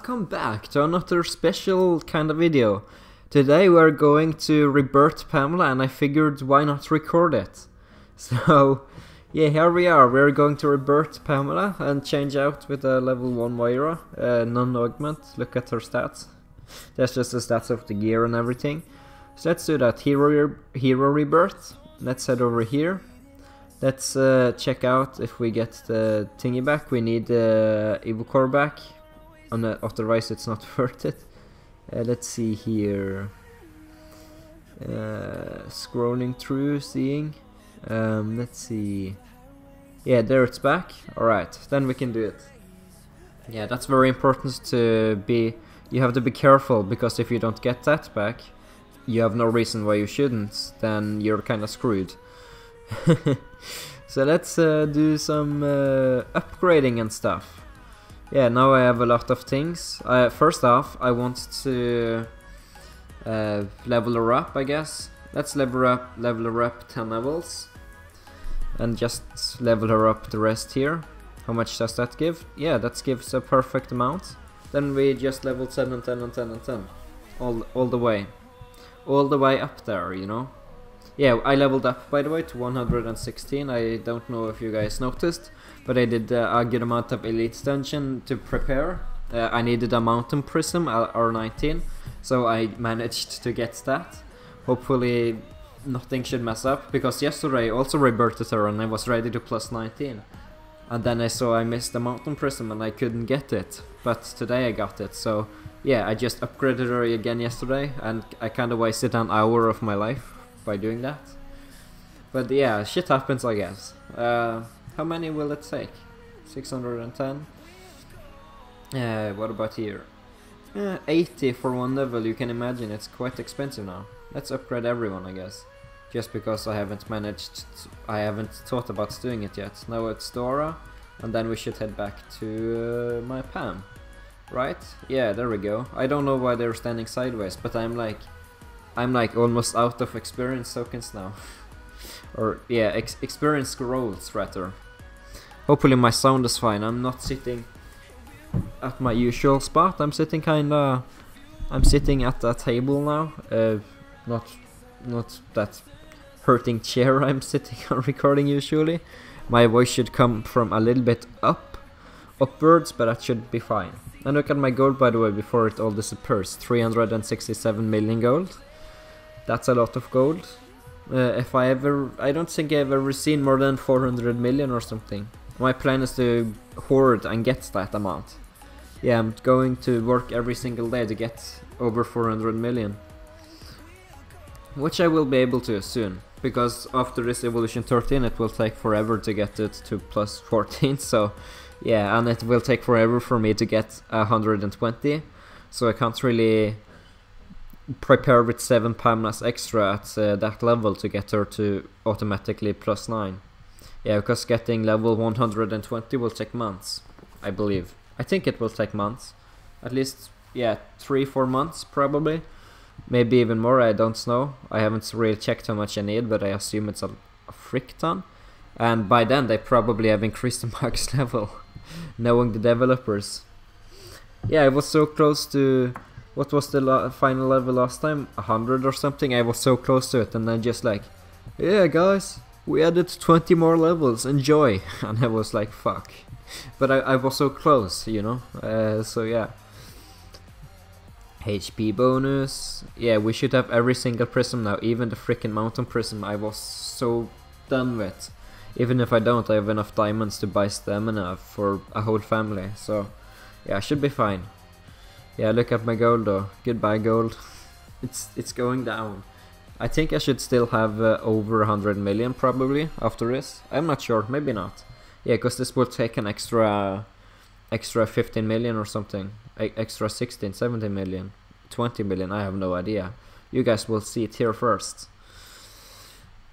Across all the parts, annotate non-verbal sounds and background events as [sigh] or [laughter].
Welcome back to another special kind of video. Today we're going to rebirth Pamela and I figured why not record it. [laughs] So yeah, here we are. We're going to rebirth Pamela and change out with a level 1 Moira, uh, non-augment. Look at her stats. That's just the stats of the gear and everything. So let's do that. Hero, hero rebirth. Let's head over here. Let's uh, check out if we get the thingy back. We need the uh, Core back. On the, otherwise it's not [laughs] worth it. Uh, let's see here. Uh, scrolling through, seeing. Um, let's see. Yeah, there it's back. Alright, then we can do it. Yeah, that's very important to be... You have to be careful, because if you don't get that back, you have no reason why you shouldn't, then you're kinda screwed. [laughs] so let's uh, do some uh, upgrading and stuff. Yeah, now I have a lot of things. First off, I want to uh, level her up, I guess. Let's level her up, level her up 10 levels. And just level her up the rest here. How much does that give? Yeah, that gives a perfect amount. Then we just level 10 and 10 and 10 and 10. All, all the way. All the way up there, you know? Yeah, I leveled up by the way to 116. I don't know if you guys noticed, but I did uh, a good amount of Elite Dungeon to prepare. Uh, I needed a Mountain Prism, R19, so I managed to get that. Hopefully nothing should mess up, because yesterday I also rebirthed her and I was ready to plus 19. And then I saw I missed the Mountain Prism and I couldn't get it, but today I got it, so yeah, I just upgraded her again yesterday and I kinda wasted an hour of my life by doing that. But yeah, shit happens I guess. Uh, how many will it take? 610? Uh, what about here? Uh, 80 for one level, you can imagine it's quite expensive now. Let's upgrade everyone I guess. Just because I haven't managed, I haven't thought about doing it yet. Now it's Dora, and then we should head back to uh, my Pam. Right? Yeah, there we go. I don't know why they're standing sideways, but I'm like, I'm like almost out of experience tokens now. [laughs] or yeah, ex experience scrolls rather. Hopefully my sound is fine. I'm not sitting at my usual spot. I'm sitting kinda. I'm sitting at a table now. Uh, not, not that hurting chair [laughs] I'm sitting on [laughs] recording usually. My voice should come from a little bit up, upwards, but that should be fine. And look at my gold by the way before it all disappears. 367 million gold. That's a lot of gold. Uh, if I ever, I don't think I've ever seen more than 400 million or something. My plan is to hoard and get that amount. Yeah, I'm going to work every single day to get over 400 million. Which I will be able to soon, because after this Evolution 13 it will take forever to get it to plus 14, [laughs] so yeah, and it will take forever for me to get 120, so I can't really prepare with 7 Pamelas extra at uh, that level to get her to automatically plus 9. Yeah, because getting level 120 will take months, I believe. I think it will take months. At least, yeah, 3-4 months probably. Maybe even more, I don't know. I haven't really checked how much I need, but I assume it's a, a frick ton. And by then they probably have increased the [laughs] max level, [laughs] knowing the developers. Yeah, I was so close to... What was the final level last time? 100 or something? I was so close to it and then just like... Yeah guys, we added 20 more levels, enjoy! [laughs] And I was like, fuck. But I, I was so close, you know? Uh, so yeah. HP bonus. Yeah, we should have every single prism now, even the freaking mountain prism I was so done with. Even if I don't, I have enough diamonds to buy stamina for a whole family, so yeah, I should be fine. Yeah, look at my gold though. Goodbye gold. [laughs] It's it's going down. I think I should still have uh, over 100 million probably after this. I'm not sure, maybe not. Yeah, because this will take an extra extra 15 million or something. A extra 16, 17 million, 20 million, I have no idea. You guys will see it here first.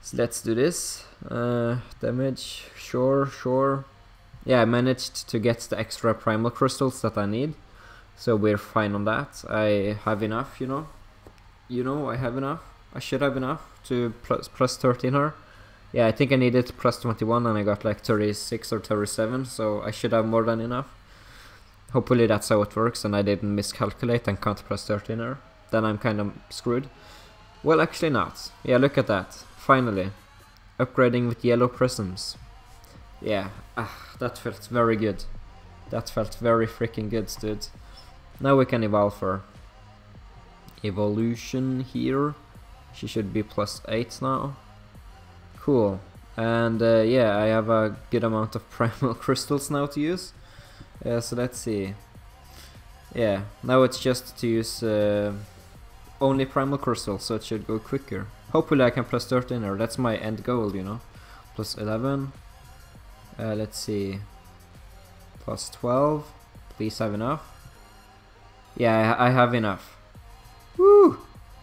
So let's do this. Uh, damage, sure, sure. Yeah, I managed to get the extra primal crystals that I need. So we're fine on that. I have enough, you know. You know, I have enough. I should have enough to plus, plus 13 her. Yeah, I think I needed plus 21 and I got like 36 or 37, so I should have more than enough. hopefully that's how it works and I didn't miscalculate and can't plus 13 er. Then I'm kind of screwed. Well, actually not. Yeah, look at that. Finally. Upgrading with yellow prisms. Yeah, ah, that felt very good. That felt very freaking good, dude. Now we can evolve her. Evolution here. She should be plus 8 now. Cool. And uh, yeah, I have a good amount of [laughs] primal crystals now to use. Uh, so let's see. Yeah, now it's just to use uh, only primal crystals, so it should go quicker. Hopefully I can plus 13 or that's my end goal, you know. Plus 11. Uh, let's see. Plus 12. Please have enough. Yeah, I, I have enough.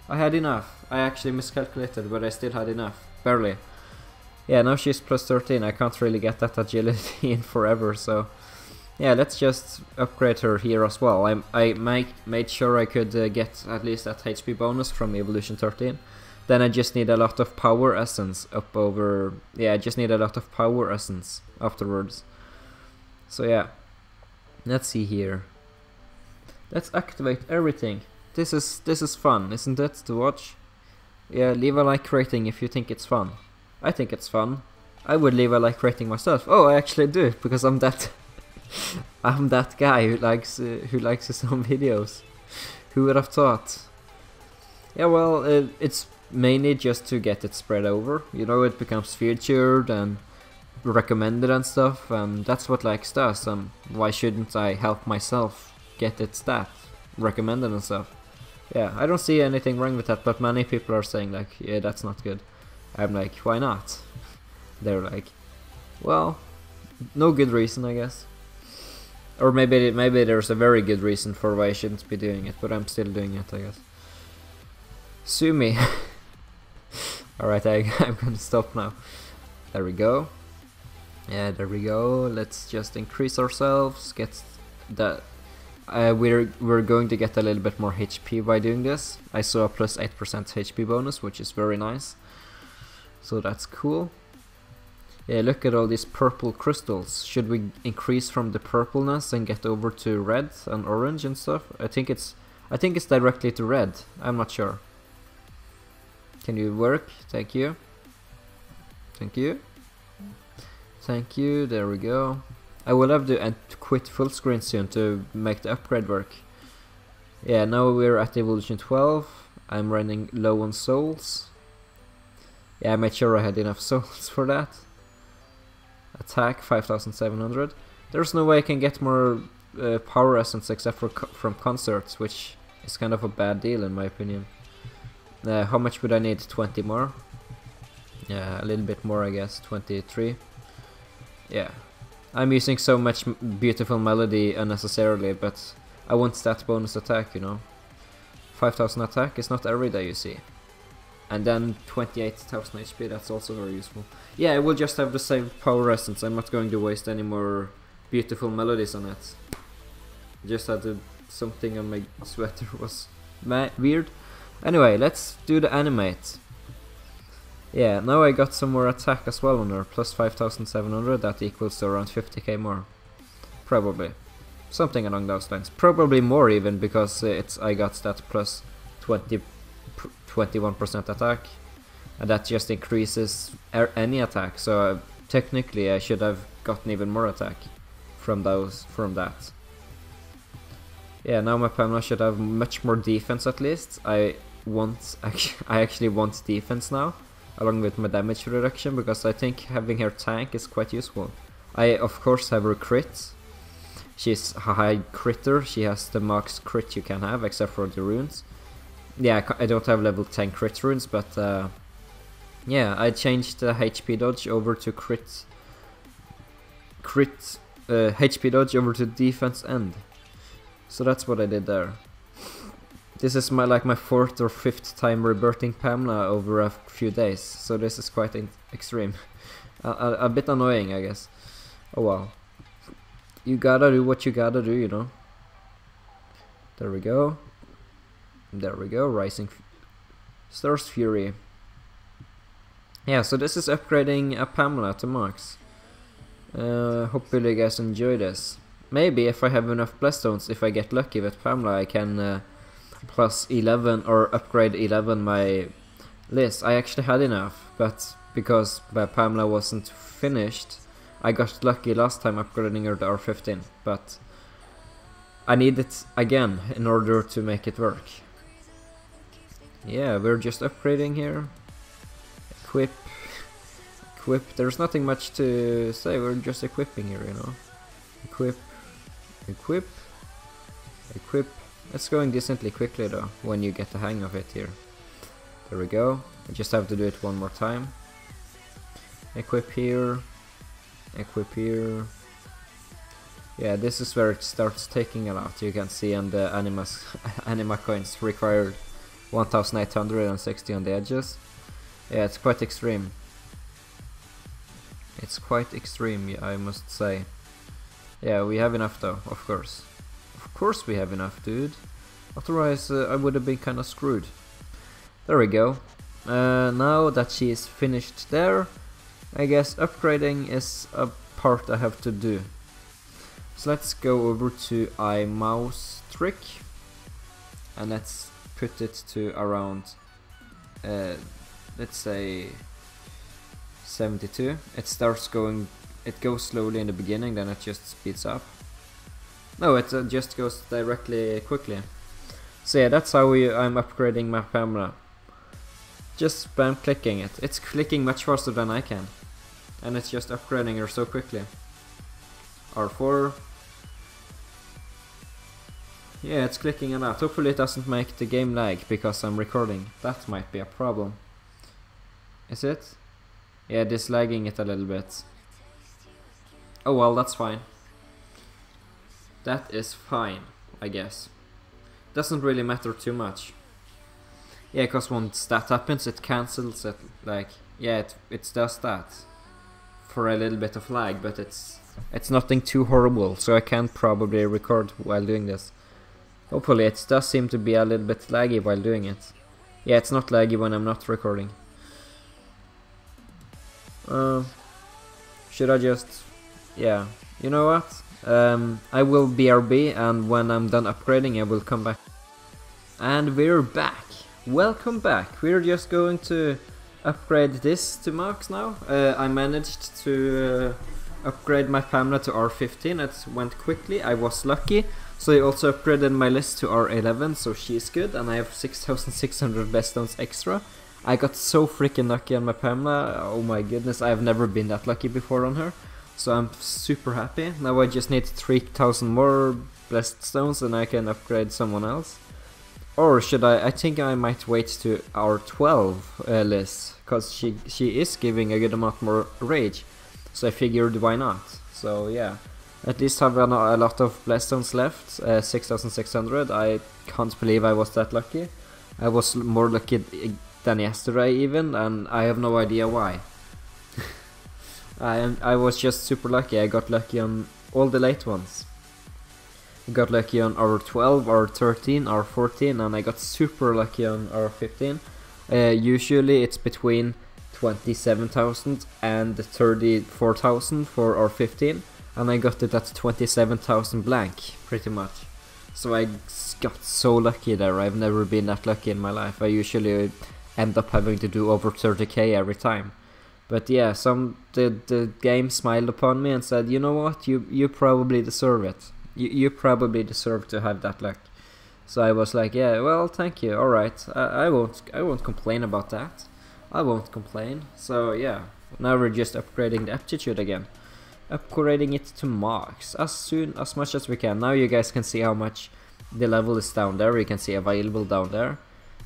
I had enough. I actually miscalculated, but I still had enough. Barely. Yeah, now she's plus 13. I can't really get that agility [laughs] in forever, so... Yeah, let's just upgrade her here as well. I, I make, made sure I could uh, get at least that HP bonus from Evolution 13. Then I just need a lot of power essence up over... Yeah, I just need a lot of power essence afterwards. So yeah. Let's see here. Let's activate everything. This is this is fun, isn't it, to watch? Yeah, leave a like rating if you think it's fun. I think it's fun. I would leave a like rating myself. Oh, I actually do, because I'm that... [laughs] I'm that guy who likes uh, who likes his own [laughs] videos. Who would have thought? Yeah, well, uh, it's mainly just to get it spread over. You know, it becomes featured and recommended and stuff, and that's what likes does. And why shouldn't I help myself get it that recommended and stuff? Yeah, I don't see anything wrong with that, but many people are saying like, yeah, that's not good. I'm like, why not? They're like, well, no good reason, I guess. Or maybe maybe there's a very good reason for why I shouldn't be doing it, but I'm still doing it, I guess. Sue me. [laughs] Alright, [laughs] I'm gonna stop now. There we go. Yeah, there we go. Let's just increase ourselves, get that uh, we're we're going to get a little bit more HP by doing this. I saw a plus 8% HP bonus, which is very nice. So that's cool. Yeah, look at all these purple crystals. Should we increase from the purpleness and get over to red and orange and stuff? I think it's I think it's directly to red. I'm not sure. Can you work? Thank you. Thank you. Thank you. There we go. I will have to quit full screen soon to make the upgrade work. Yeah, now we're at evolution 12. I'm running low on souls. Yeah, I made sure I had enough [laughs] souls for that. Attack 5700. There's no way I can get more uh, power essence except for co from concerts, which is kind of a bad deal in my opinion. Uh, how much would I need? 20 more? Yeah, a little bit more I guess, 23. Yeah. I'm using so much beautiful melody unnecessarily, but I want that bonus attack, you know. 5000 attack is not every day you see. And then 28,000 HP, that's also very useful. Yeah, I will just have the same power essence, I'm not going to waste any more beautiful melodies on it. Just had something on my [laughs] sweater was weird. Anyway, let's do the animate. Yeah, now I got some more attack as well on her, plus 5700, that equals to around 50k more. Probably. Something along those lines. Probably more even, because it's I got that plus 20 21% attack and that just increases er any attack so uh, technically I should have gotten even more attack from those from that yeah now my Pamela should have much more defense at least I want [laughs] I actually want defense now along with my damage reduction because I think having her tank is quite useful I of course have her crit she's a high critter she has the max crit you can have except for the runes yeah, I don't have level 10 crit runes, but uh, yeah, I changed the HP dodge over to crit, crit uh, HP dodge over to defense end. So that's what I did there. This is my like my fourth or fifth time rebirthing Pamela over a few days, so this is quite extreme. a, a, a bit annoying, I guess. Oh well. You gotta do what you gotta do, you know. There we go. There we go, Rising Stars Fury. Yeah, so this is upgrading a Pamela to max. Uh, hopefully you guys enjoy this. maybe if I have enough Bloodstones, if I get lucky with Pamela, I can uh, plus 11 or upgrade 11 my Liz. I actually had enough, but because my Pamela wasn't finished, I got lucky last time upgrading her to R15, but I need it again in order to make it work. Yeah, we're just upgrading here. Equip. Equip. There's nothing much to say, we're just equipping here, you know. Equip. Equip. Equip. It's going decently quickly though, when you get the hang of it here. There we go. I just have to do it one more time. Equip here. Equip here. Yeah, this is where it starts taking a lot. You can see on the animas, [laughs] anima coins required 1860 on the edges. Yeah, it's quite extreme. It's quite extreme, I must say. Yeah, we have enough though, of course. Of course we have enough, dude. Otherwise, uh, I would have been kinda screwed. There we go. Uh, now that she is finished there, I guess upgrading is a part I have to do. So let's go over to iMouse trick and let's put it to around uh, let's say 72 it starts going it goes slowly in the beginning then it just speeds up no it uh, just goes directly quickly so yeah that's how we, I'm upgrading my camera just spam clicking it it's clicking much faster than I can and it's just upgrading her so quickly R4 yeah, it's clicking a lot. Hopefully it doesn't make the game lag because I'm recording. That might be a problem. Is it? Yeah, it is lagging it a little bit. Oh well, that's fine. That is fine, I guess. Doesn't really matter too much. Yeah, because once that happens, it cancels it. Like, yeah, it, it does that. For a little bit of lag, but it's it's nothing too horrible, so I can't probably record while doing this. Hopefully it does seem to be a little bit laggy while doing it. Yeah, it's not laggy when I'm not recording. Uh, should I just... Yeah, you know what? Um, I will BRB and when I'm done upgrading I will come back. And we're back! Welcome back! We're just going to upgrade this to max now. Uh, I managed to uh, upgrade my Pamela to R15, it went quickly, I was lucky. So I also upgraded my Liz to R11, so she's good, and I have 6600 Bloodstones extra. I got so freaking lucky on my Pamela, oh my goodness, I have never been that lucky before on her. So I'm super happy. Now I just need 3000 more blessed stones and I can upgrade someone else. Or should I, I think I might wait to our 12 uh, Liz, because she, she is giving a good amount more rage. So I figured why not. So yeah. At least have a, a lot of blessed stones left, uh, 6600. I can't believe I was that lucky. I was more lucky than yesterday even, and I have no idea why. I am, I was just super lucky. I got lucky on all the late ones. I got lucky on R12, R13, R14, and I got super lucky on R15. Uh, usually it's between 27,000 and 34,000 for R15 and I got it at 27,000 blank, pretty much. So I got so lucky there, I've never been that lucky in my life. I usually end up having to do over 30k every time. But yeah, some the, the game smiled upon me and said, you know what, you you probably deserve it. You, you probably deserve to have that luck. So I was like, yeah, well, thank you. All right, I, I won't I won't complain about that. I won't complain. So yeah, now we're just upgrading the aptitude again upgrading it to max as soon as much as we can. Now you guys can see how much the level is down there. You can see available down there.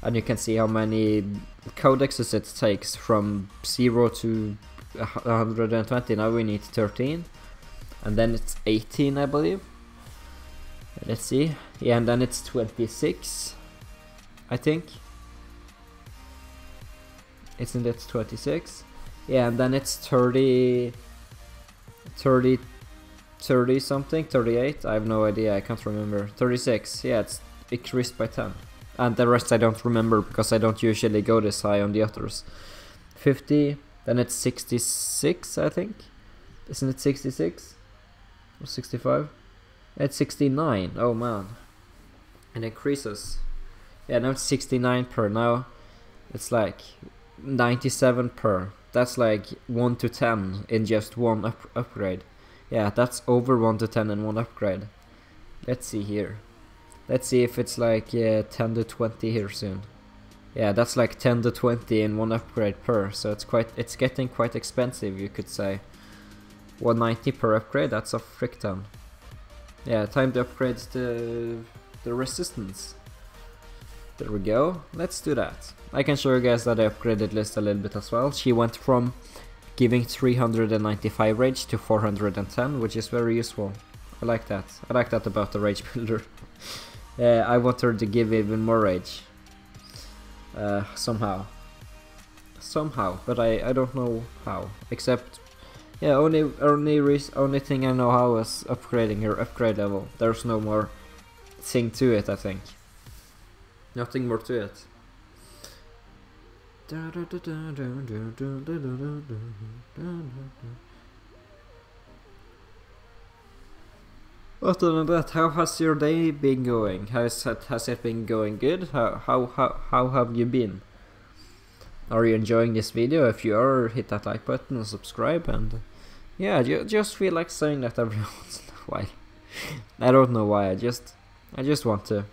And you can see how many codexes it takes from 0 to 120. Now we need 13. And then it's 18 I believe. Let's see. Yeah, and then it's 26. I think. Isn't it 26? Yeah, and then it's 30... 30, 30 something, 38, I have no idea, I can't remember. 36, yeah, it's increased by 10. And the rest I don't remember because I don't usually go this high on the others. 50, then it's 66, I think. Isn't it 66? Or 65? It's 69, oh man. It increases. Yeah, now it's 69 per. Now it's like 97 per. That's like 1 to 10 in just one up upgrade. Yeah, that's over 1 to 10 in one upgrade. Let's see here. Let's see if it's like uh, 10 to 20 here soon. Yeah, that's like 10 to 20 in one upgrade per, so it's quite it's getting quite expensive, you could say. 190 per upgrade, that's a frick ton. Yeah, time to upgrade the, the resistance. There we go, let's do that. I can show you guys that I upgraded Liz a little bit as well. She went from giving 395 rage to 410, which is very useful. I like that. I like that about the rage builder. [laughs] uh, I want her to give even more rage. Uh, somehow. Somehow, but I, I don't know how. Except, yeah, only only only thing I know how is upgrading her upgrade level. There's no more thing to it, I think. Nothing more to it. Other than that, how has your day been going? Has it, has it been going good? How, how, how, how have you been? Are you enjoying this video? If you are, hit that like button and subscribe and yeah, ju just feel like saying that every [laughs] once in a while. I don't know why, I just I just want to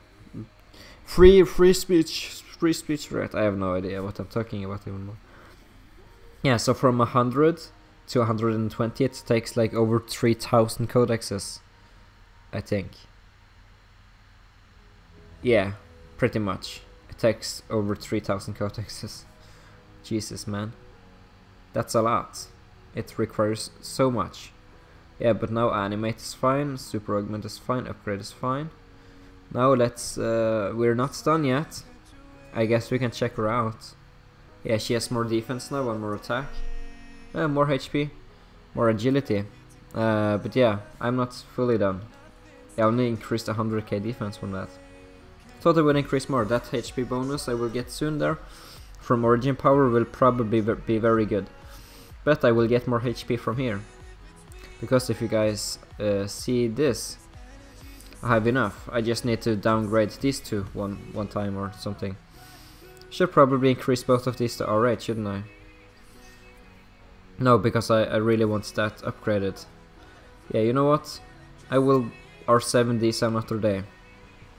free free speech free speech right? I have no idea what I'm talking about even more. Yeah, so from 100 to 120 it takes like over 3000 codexes. I think. Yeah, pretty much. It takes over 3000 codexes. Jesus, man. That's a lot. It requires so much. Yeah, but now animate is fine, super augment is fine, upgrade is fine. Now let's, uh, we're not done yet. I guess we can check her out. Yeah, she has more defense now and more attack. Uh, more HP, more agility. Uh, but yeah, I'm not fully done. I only increased 100k defense from that. Thought I would increase more. That HP bonus I will get soon there from Origin Power will probably be very good. But I will get more HP from here. Because if you guys uh, see this, I have enough. I just need to downgrade these two one, one time or something. Should probably increase both of these to R8, shouldn't I? No, because I, I really want that upgraded. Yeah, you know what? I will R70 some other day.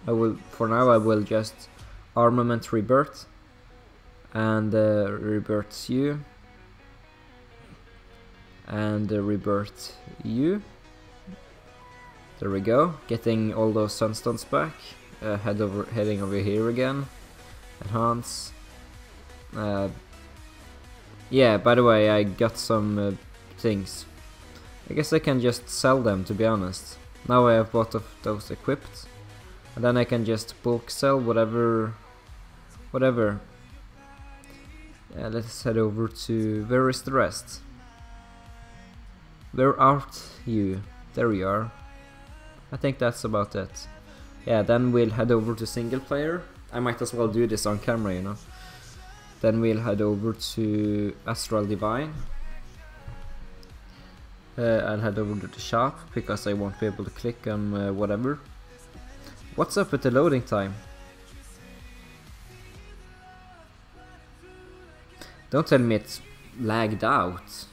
I will, for now I will just armament rebirth and uh, rebirth you and uh, rebirth you. There we go, getting all those sunstones back. Uh, head over, heading over here again. Enhance. Uh, yeah, by the way, I got some uh, things. I guess I can just sell them, to be honest. Now I have both of those equipped. And then I can just bulk sell whatever... Whatever. Let's head over to... Where is the rest? Where art you? There you are. I think that's about it. Yeah, then we'll head over to single player. I might as well do this on camera, you know. Then we'll head over to Astral Divine. Uh, I'll head over to the shop because I won't be able to click on uh, whatever. What's up with the loading time? Don't tell me it's lagged out.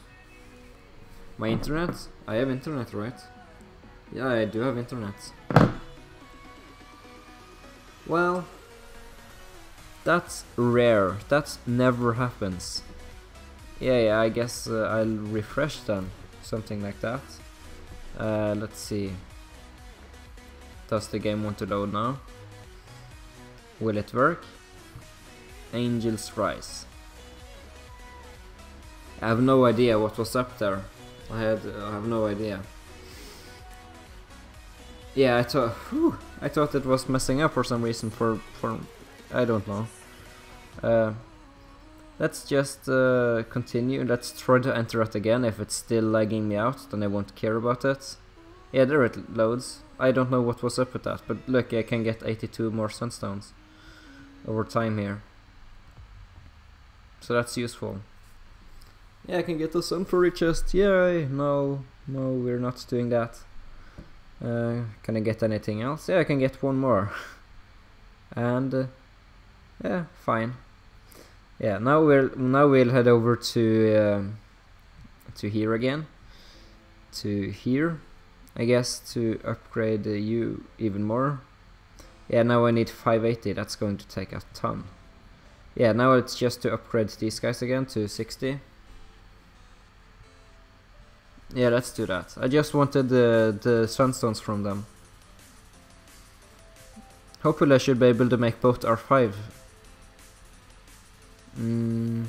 My internet? I have internet, right? Yeah, I do have internet. Well, that's rare. That never happens. Yeah, yeah, I guess uh, I'll refresh then something like that. Uh, let's see. Does the game want to load now? Will it work? Angel's Rise. I have no idea what was up there. I had I have no idea. Yeah, I thought I thought it was messing up for some reason for for I don't know. Uh, Let's just uh, continue. Let's try to enter it again. If it's still lagging me out, then I won't care about it. Yeah, there it loads. I don't know what was up with that, but look, I can get 82 more sunstones over time here. So that's useful. Yeah, I can get the sun for chest. Yay! No, no, we're not doing that. Uh, can I get anything else? Yeah, I can get one more. [laughs] and uh, yeah, fine. Yeah, now we'll now we'll head over to um, to here again. To here, I guess to upgrade the U even more. Yeah, now I need 580. That's going to take a ton. Yeah, now it's just to upgrade these guys again to 60. Yeah, let's do that. I just wanted the, the sunstones from them. Hopefully I should be able to make both R5. Mm,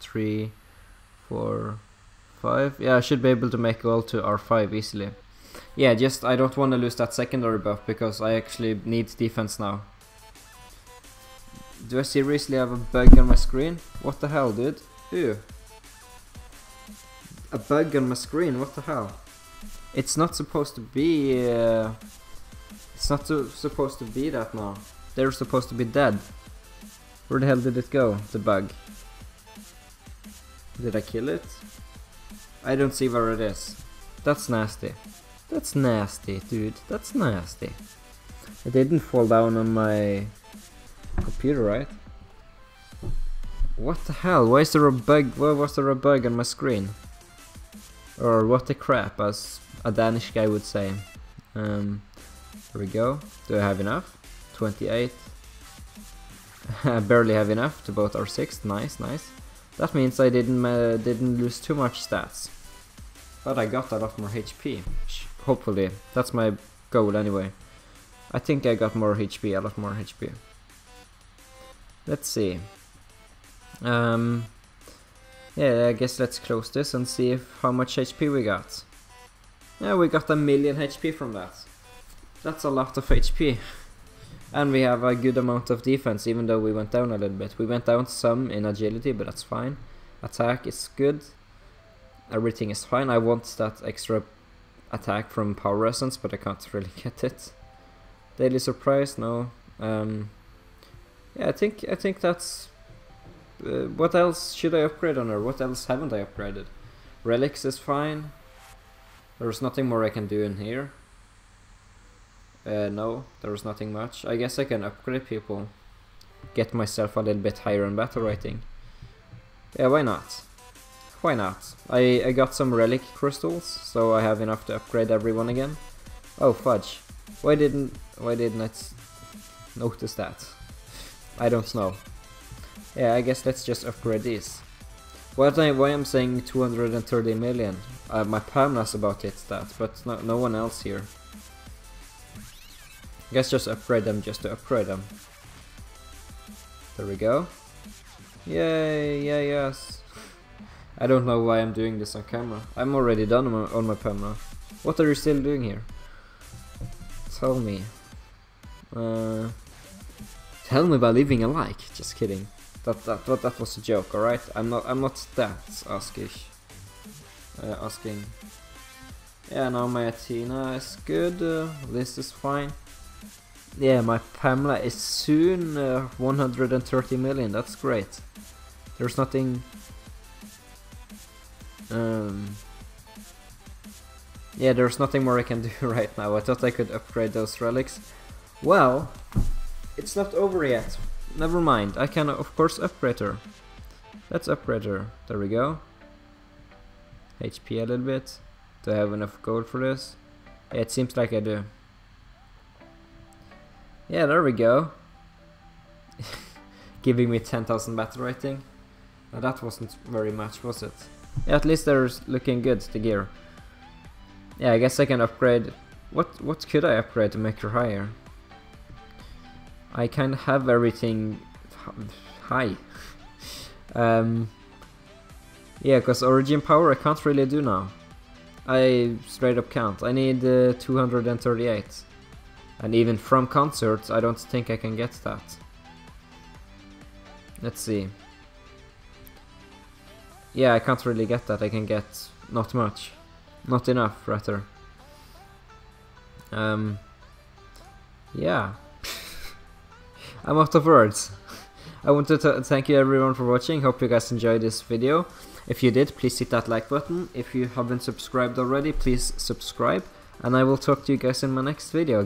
three, four, five. Yeah, I should be able to make all to R5 easily. Yeah, just I don't want to lose that secondary buff because I actually need defense now. Do I seriously have a bug on my screen? What the hell, dude? Ew a bug on my screen, what the hell? It's not supposed to be... Uh, it's not supposed to be that now. They're supposed to be dead. Where the hell did it go, the bug? Did I kill it? I don't see where it is. That's nasty. That's nasty, dude. That's nasty. It didn't fall down on my computer, right? What the hell? Why is there a bug? Why was there a bug on my screen? Or what the crap, as a Danish guy would say. Um, here we go. Do I have enough? 28. [laughs] Barely have enough to both R6. Nice, nice. That means I didn't uh, didn't lose too much stats. But I got a lot more HP. Hopefully. That's my goal anyway. I think I got more HP, a lot more HP. Let's see. Um, yeah, I guess let's close this and see if how much HP we got. Yeah, we got a million HP from that. That's a lot of HP. [laughs] And we have a good amount of defense, even though we went down a little bit. We went down some in agility, but that's fine. Attack is good. Everything is fine. I want that extra attack from Power Essence, but I can't really [laughs] get it. Daily Surprise, no. Um, yeah, I think I think that's uh, what else should I upgrade on her? What else haven't I upgraded? Relics is fine. There's nothing more I can do in here. Uh, no, there's nothing much. I guess I can upgrade people. Get myself a little bit higher in battle rating. Yeah, why not? Why not? I, I got some relic crystals, so I have enough to upgrade everyone again. Oh fudge. Why didn't why didn't I notice that? [laughs] I don't know. Yeah, I guess let's just upgrade these. Why, I, why I'm saying 230 million? Uh, my Pamela's about hits that, but no, no one else here. I guess just upgrade them just to upgrade them. There we go. Yay, yeah, yes. I don't know why I'm doing this on camera. I'm already done on my, on my Pamela. What are you still doing here? Tell me. Uh, tell me by leaving a like. Just kidding. That that that, that was a joke, all right. I'm not I'm not that askish. Uh, asking. Yeah, now my Athena is good. Uh, this is fine. Yeah, my Pamela is soon uh, 130 million. That's great. There's nothing. Um. Yeah, there's nothing more I can [laughs] do right now. I thought I could upgrade those relics. Well, it's not over yet never mind. I can of course upgrade her. Let's upgrade her. There we go. HP a little bit. Do I have enough gold for this? Yeah, it seems like I do. Yeah, there we go. [laughs] Giving me 10,000 battle rating. Now that wasn't very much, was it? Yeah, at least they're looking good, the gear. Yeah, I guess I can upgrade... What what could I upgrade to make her higher? I can have everything high. [laughs] um, yeah, because origin power I can't really do now. I straight up can't. I need uh, 238. And even from concerts, I don't think I can get that. Let's see. Yeah, I can't really get that. I can get not much. Not enough, rather. Um, yeah. [laughs] I'm out of words. I want to thank you everyone for watching, hope you guys enjoyed this video. If you did, please hit that like button. If you haven't subscribed already, please subscribe. And I will talk to you guys in my next video.